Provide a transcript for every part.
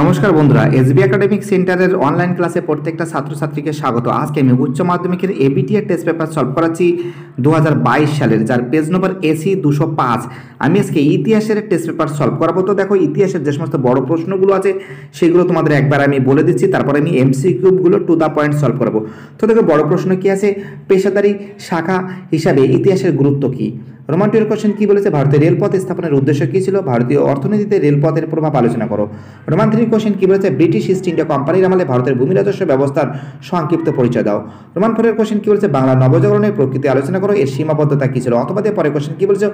নমস্কার বন্ধুরা, SB academic সেন্টারের অনলাইন ক্লাসে প্রত্যেকটা ছাত্রছাত্রীকে স্বাগত। আজকে আমি উচ্চ মাধ্যমিকের এবিটি এর টেস্ট পেপার সলভ করাচ্ছি দু হাজার বাইশ সালের, যার পেজ নম্বর এসি দুশো পাঁচ। আমি আজকে ইতিহাসের টেস্ট পেপার সলভ করাবো। তো দেখো, ইতিহাসের যে সমস্ত বড় প্রশ্নগুলো আছে, সেগুলো তোমাদের একবার আমি বলে দিচ্ছি, তারপরে আমি এমসি কিউবগুলো টু দ্য পয়েন্ট সলভ করাবো। তো দেখো, বড় প্রশ্ন কি আছে? পেশাদারি শাখা হিসাবে ইতিহাসের গুরুত্ব কী? রোমান কোশ্চেন কি বলেছে? ভারতের রেলপথ স্থাপনের উদ্দেশ্য কী ছিল? ভারতীয় অর্থনীতিতে রেলপথের প্রভাব আলোচনা করো। রোমান থ্রি কোশ্চেন কি বলেছে? ব্রিটিশ ইস্ট ইন্ডিয়া কোম্পানির আমলে ভারতের ভূমি রাজস্ব ব্যবস্থার সংক্ষিপ্ত পরিচয় দাও। রোমান ফোরের কোশ্চেন কি বলেছে? বাংলা নবজাগরণের প্রকৃতি আলোচনা করো। এর সীমাবদ্ধতা কী ছিল? অথবা পরে কোশ্চেন কি বলেছে?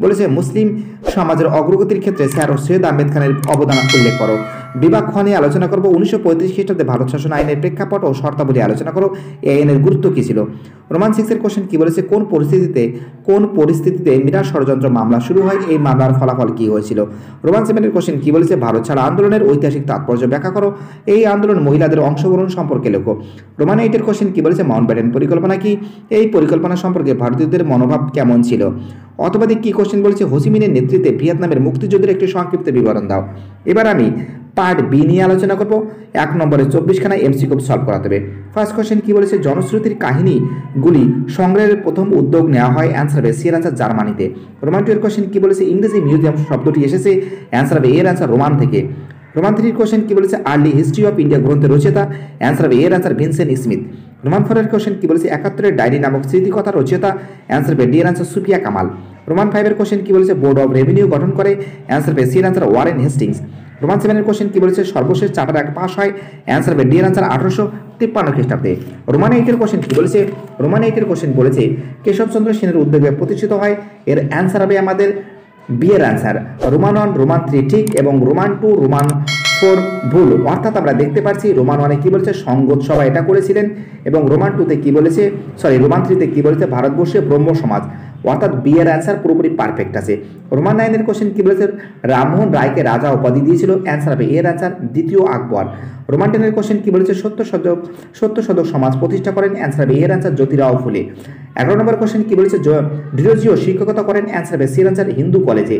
বলেছে, মুসলিম সমাজের অগ্রগতির ক্ষেত্রে স্যার সৈয়দ আহমেদ খানের অবদান উল্লেখ করো। বিভাগ নিয়ে আলোচনা করব। উনিশশো পঁয়ত্রিশ খ্রিস্টাব্দে ভারত শাসন আইনের প্রেক্ষাপট ও শর্তাবলী আলোচনা করো। এই আইনের গুরুত্ব কী ছিল? রোমান সিক্সের কোশ্চেন কি বলেছে? কোন পরিস্থিতিতে কোন পরিস্থিতিতে মিরাট ষড়যন্ত্র মামলা শুরু হয়? এই মামলার ফলাফল কী হয়েছিল? রোমান সেভেনের কোশ্চেন কি বলেছে? ভারত ছাড়া আন্দোলনের ঐতিহাসিক তাৎপর্য ব্যাখ্যা করো। এই আন্দোলন মহিলাদের অংশগ্রহণ সম্পর্কে লেখো। রোমান এইটের কোশ্চেন কি বলেছে? মাউন্ট ব্যাটেন পরিকল্পনা কি? এই পরিকল্পনা সম্পর্কে ভারতীয়দের মনোভাব কেমন ছিল? অথবা কি কোশ্চেন বলেছে? হোসিমিনের নেতৃত্বে ভিয়েতনামের মুক্তিযুদ্ধের একটি সংক্ষিপ্ত বিবরণ দাও। এবার আমি পার্ট বি নিয়ে আলোচনা করব। এক নম্বরে চব্বিশখানা এমসি খুব সলভ করাতে হবে। ফার্স্ট কোয়েশ্চেন কি বলেছে? জনশ্রুতির কাহিনীগুলি সংগ্রহের প্রথম উদ্যোগ নেওয়া হয়। অ্যান্সার হবে সিয়ার আনসার জার্মানিতে। রোমান টু এর কোশ্চেন কি বলেছে? ইংরেজি মিউজিয়াম শব্দটি এসেছে। অ্যান্সার হবে এর অ্যান্সার রোমান থেকে। রোমান থ্রির কোশ্চেন কি বলেছে? আর্লি হিস্ট্রি অফ ইন্ডিয়া গ্রন্থের রচয়িতা। অ্যান্সার হবে এর অ্যান্সার ভিনসেন্ট স্মিথ রোমান ফোরের কোশ্চেন কি বলেছে? একাত্তরের ডায়েরি নামক স্মৃতিকথা রচয়িতা। অ্যান্সার হবে ডি এর অ্যান্সার সুফিয়া কামাল। রোমান ফাইভের কোশ্চেন কি বলেছে? বোর্ড অফ রেভিনিউ গঠন করে। অ্যান্সার হবে সির অ্যান্সার ওয়ারেন হেস্টিংস রোমান সেভেনের কোশ্চেন কি বলেছে? সর্বশেষ চার্টার এক পাস হয়। অ্যান্সার হবে ডি এর অ্যান্সার আঠারোশো তিপ্পান্ন খ্রিস্টাব্দে। রোমান এইটের কোশ্চেন কি বলেছে? রোমান এইটের কোশ্চেন বলেছে কেশবচন্দ্র সেনের উদ্যোগে প্রতিষ্ঠিত হয়। এর অ্যান্সার হবে আমাদের বিয়ের answer Roman one Roman three ঠিক এবং রোমান টু রোমান ফোর ভুল। অর্থাৎ আমরা দেখতে পাচ্ছি রোমান ওয়ানে কী বলেছে? সঙ্গত সভা এটা করেছিলেন এবং রোমান টুতে কী বলেছে? সরি রোমান থ্রিতে কী বলেছে? ভারতবর্ষে ব্রহ্ম সমাজ অর্থাৎ বিয়ের অ্যান্সার পুরোপুরি পারফেক্ট আছে। রোমান নাইনের কোশ্চেন কী বলেছে? রামমোহন রায়কে রাজা উপাধি দিয়েছিল। অ্যান্সার হবে এর অ্যান্সার দ্বিতীয় আকবর। রোমান টেনের কোশ্চেন কী বলেছে? সত্য সদক সত্য সদক সমাজ প্রতিষ্ঠা করেন। অ্যান্সার হবে এর অ্যান্সার জ্যোতিরাও ফুলে। এগারো নম্বর কোশ্চেন কী বলেছে? ডিরোজিও শিক্ষকতা করেন। অ্যান্সার হবে সির অ্যান্সার হিন্দু কলেজে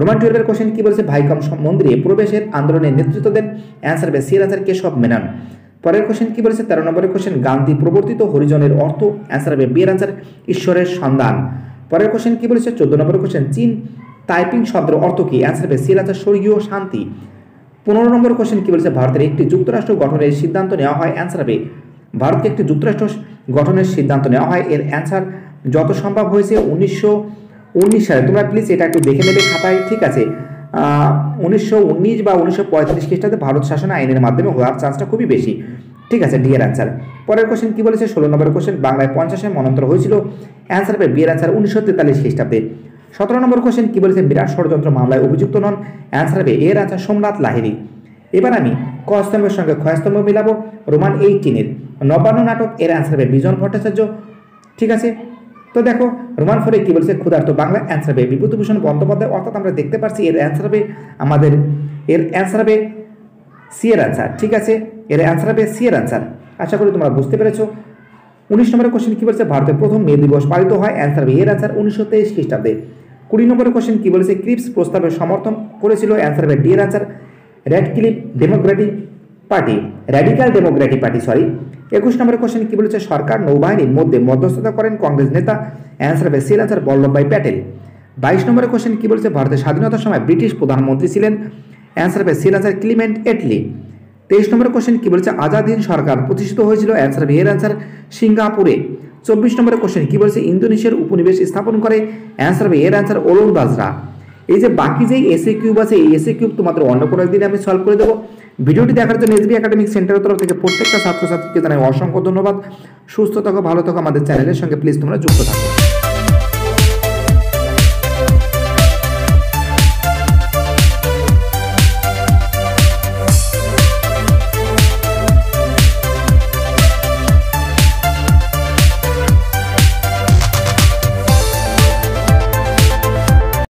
রোমান টুয়েলভের কোশ্চেন কী বলেছে? ভাইকম মন্দিরে প্রবেশের আন্দোলনের নেতৃত্ব দেন। অ্যান্সার হবে সির অ্যান্সার কেশব মেনন। পরের কোশ্চেন কি বলেছে? তেরো নম্বরের কোশ্চেন গান্ধী প্রবর্তিত হরিজনের অর্থ অ্যান্সার হবে বিয়ের অ্যান্সার ঈশ্বরের সন্ধান। পরের কোশ্চেন কি বলেছে? চোদ্দ নম্বরের কোশ্চেন চীন টাইপিং শব্দের অর্থ কি? অ্যান্সার হবে সির অ্যান্সার স্বর্গীয় শান্তি। পনেরো নম্বর কোশ্চেন কি বলেছে? ভারতের একটি যুক্তরাষ্ট্র গঠনের সিদ্ধান্ত নেওয়া হয় অ্যান্সার হবে, ভারতকে একটি যুক্তরাষ্ট্র গঠনের সিদ্ধান্ত নেওয়া হয়, এর অ্যান্সার যত সম্ভব হয়েছে উনিশশো উনিশ সালে। তোমরা প্লিজ এটা একটু দেখে নেবে খাতায়, ঠিক আছে? উনিশশো উনিশ বা উনিশশো পঁয়ত্রিশ খ্রিস্টাব্দে ভারত শাসন আইনের মাধ্যমে হওয়ার চান্সটা খুবই বেশি। ঠিক আছে ডি অ্যান্সার পরের কোশ্চেন কি বলেছে? ষোলো নম্বর কোশ্চেন বাংলায় পঞ্চাশে মনন্তর হয়েছিল। অ্যান্সার হবে বি এর অ্যান্সার উনিশশো তেতাল্লিশ খ্রিস্টাব্দে। সতেরো নম্বর কোশ্চেন কি বলেছে? বিরাট ষড়যন্ত্র মামলায় অভিযুক্ত নন। অ্যান্সার হবে এর অ্যান্সার সোমনাথ লাহিরি এবার আমি ক স্তম্ভের সঙ্গে ক্ষয়স্তম্ভ মিলাবো। রোমান এইটিনের নবান্ন নাটক, এর অ্যান্সার হবে বিজন ভট্টাচার্য। ঠিক আছে? তো দেখো, রোমান ফোরে কী বলছে? ক্ষুধার্ত বাংলা অ্যান্সার হবে বিভূতিভূষণ বন্দ্যোপাধ্যায়, অর্থাৎ আমরা দেখতে পাচ্ছি এর অ্যান্সার হবে আমাদের, এর অ্যান্সার হবে সি এর অ্যান্সার ঠিক আছে? এর অ্যান্সার হবে সি এর অ্যান্সার আশা করি তোমরা বুঝতে পেরেছ। উনিশ নম্বরের কোশ্চেন কী বলছে? ভারতের প্রথম মে দিবস পালিত হয় অ্যান্সার হবে এর অ্যান্সার উনিশশো তেইশ খ্রিস্টাব্দে। কুড়ি নম্বরের কোশ্চেন কী বলেছে? ক্রিপস প্রস্তাবের সমর্থন করেছিল অ্যান্সার হবে ডি এর answer red clip democratic party radical democratic party sorry একুশ নম্বরের কোশ্চেন কি বলেছে? সরকার নৌবাহিনীর মধ্যে মধ্যস্থতা করেন কংগ্রেস নেতা অ্যান্সার হবে সির অ্যান্সার বল্লভভাই প্যাটেল। বাইশ নম্বরের কোশ্চেন কি বলেছে? ভারতের স্বাধীনতার সময় ব্রিটিশ প্রধানমন্ত্রী ছিলেন। অ্যান্সার হবে সির অ্যান্সার ক্লিমেন্ট এটলি। তেইশ নম্বরের কোশ্চেন কি বলেছে? আজাদ হিন্দ সরকার প্রতিষ্ঠিত হয়েছিল? অ্যান্সার হবে এর অ্যান্সার সিঙ্গাপুরে। চব্বিশ নম্বরের কোশ্চেন কি বলেছে? ইন্দোনেশিয়ার উপনিবেশ স্থাপন করে? অ্যান্সার হবে এর অ্যান্সার ওলন্দাজরা। এই যে বাকি যে এসএ কিউব আছে, এই এসএ কিউব তোমাদের অন্য কোনো একদিন আমি সলভ করে দেবো। ভিডিওটি দেখার জন্য এসবি একাডেমিক সেন্টারের তরফ থেকে প্রত্যেকটা ছাত্রছাত্রীকে জানাই অসংখ্য ধন্যবাদ। সুস্থ থাকো, ভালো থাকো আমাদের চ্যানেলের সঙ্গে প্লিজ তোমরা যুক্ত থাকো।